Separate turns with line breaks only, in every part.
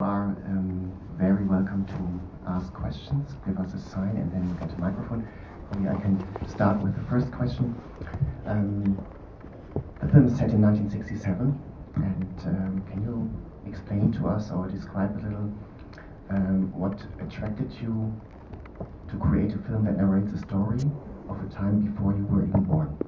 are um, very welcome to ask questions. Give us a sign and then you get a microphone. Maybe I can start with the first question. Um, the film is set in 1967, and um, can you explain to us or describe a little um, what attracted you to create a film that narrates a story of a time before you were even born?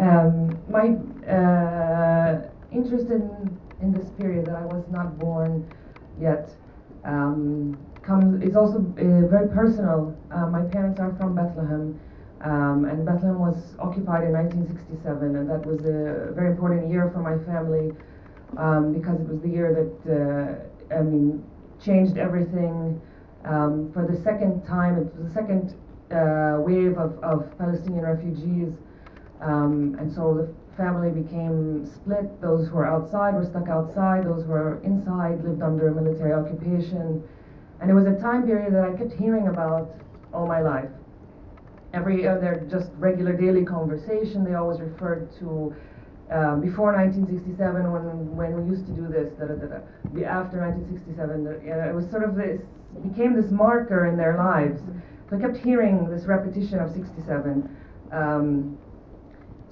Um, my uh, interest in, in this period that I was not born yet um, comes is also uh, very personal. Uh, my parents are from Bethlehem, um, and Bethlehem was occupied in 1967, and that was a very important year for my family um, because it was the year that uh, I mean changed everything. Um, for the second time, it was the second uh, wave of, of Palestinian refugees. Um, and so the family became split. Those who were outside were stuck outside. Those who were inside lived under military occupation. And it was a time period that I kept hearing about all my life. Every other just regular daily conversation, they always referred to um, before 1967 when when we used to do this, da, da, da, da. after 1967, it was sort of this became this marker in their lives. So I kept hearing this repetition of 67. Um,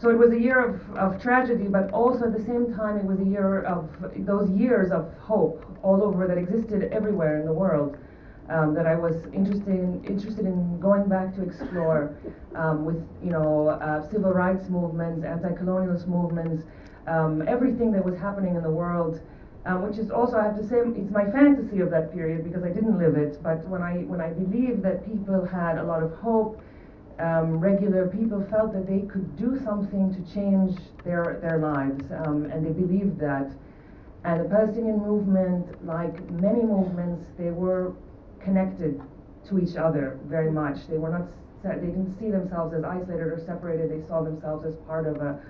so it was a year of, of tragedy, but also at the same time, it was a year of those years of hope all over that existed everywhere in the world. Um, that I was interested in, interested in going back to explore um, with you know uh, civil rights movements, anti-colonialist movements, um, everything that was happening in the world, um, which is also I have to say it's my fantasy of that period because I didn't live it. But when I when I believe that people had a lot of hope um, regular people felt that they could do something to change their, their lives, um, and they believed that. And the Palestinian movement, like many movements, they were connected to each other very much. They were not, they didn't see themselves as isolated or separated. They saw themselves as part of a,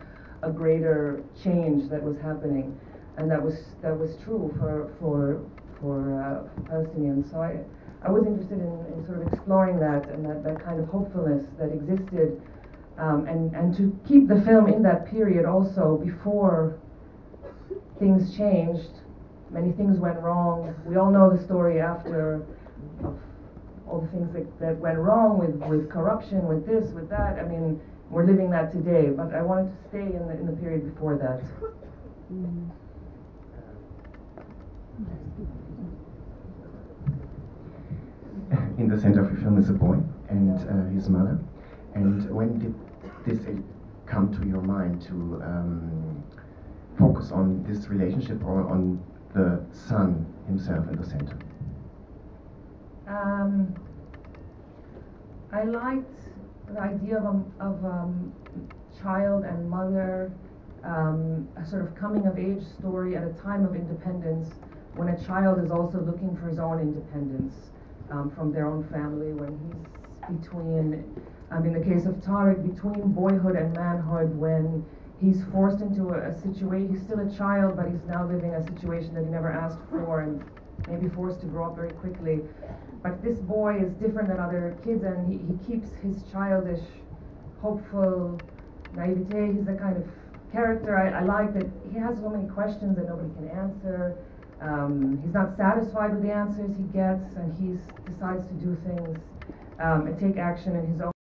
a greater change that was happening, and that was that was true for for for uh, Palestinians. So I. I was interested in, in sort of exploring that and that, that kind of hopefulness that existed, um, and, and to keep the film in that period also before things changed. Many things went wrong. We all know the story after of all the things that, that went wrong with, with corruption, with this, with that. I mean, we're living that today, but I wanted to stay in the, in the period before that. Mm.
In the center of the film is a boy and uh, his mother. And when did this come to your mind to um, focus on this relationship or on the son himself in the center?
Um, I liked the idea of a, of child and mother, um, a sort of coming of age story at a time of independence when a child is also looking for his own independence um, from their own family when he's between, um, in the case of Tariq, between boyhood and manhood when he's forced into a, a situation, he's still a child, but he's now living a situation that he never asked for and maybe forced to grow up very quickly. But this boy is different than other kids and he, he keeps his childish, hopeful naivete. He's the kind of character I, I like that he has so many questions that nobody can answer. Um, he's not satisfied with the answers he gets, and he decides to do things um, and take action in his own.